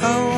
Oh.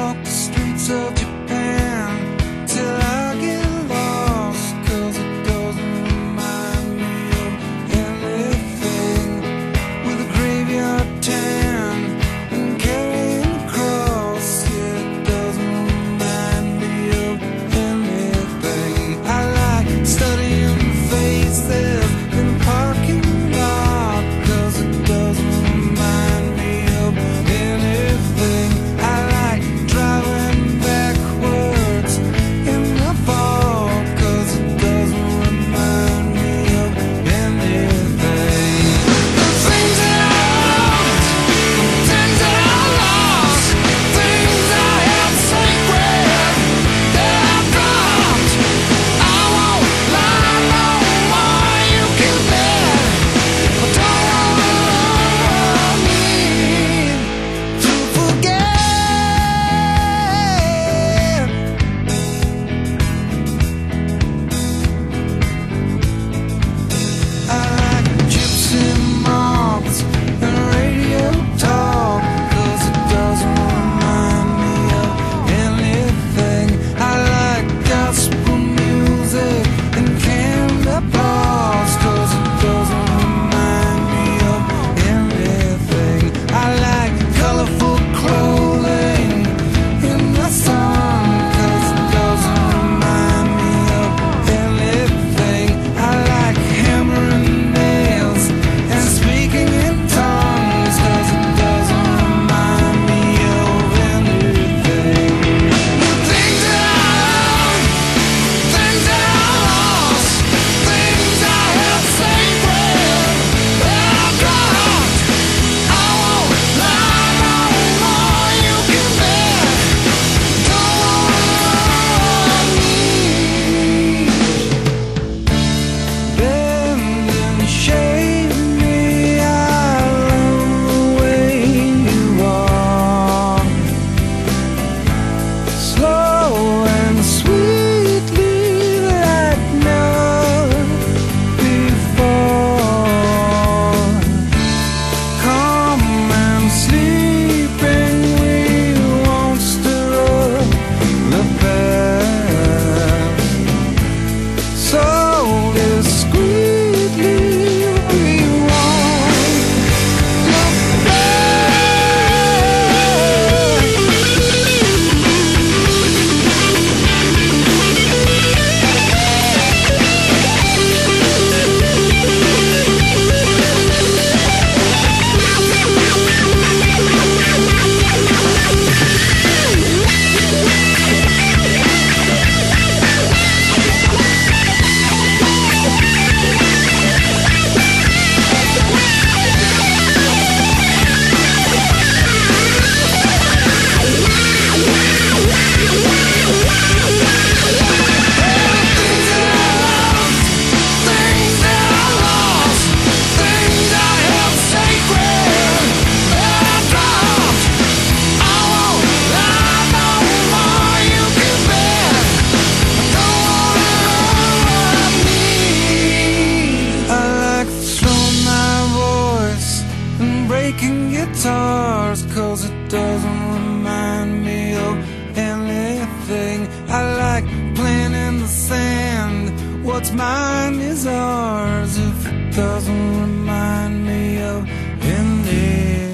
Making guitars Cause it doesn't remind me of anything. I like playing in the sand. What's mine is ours If it doesn't remind me of anything.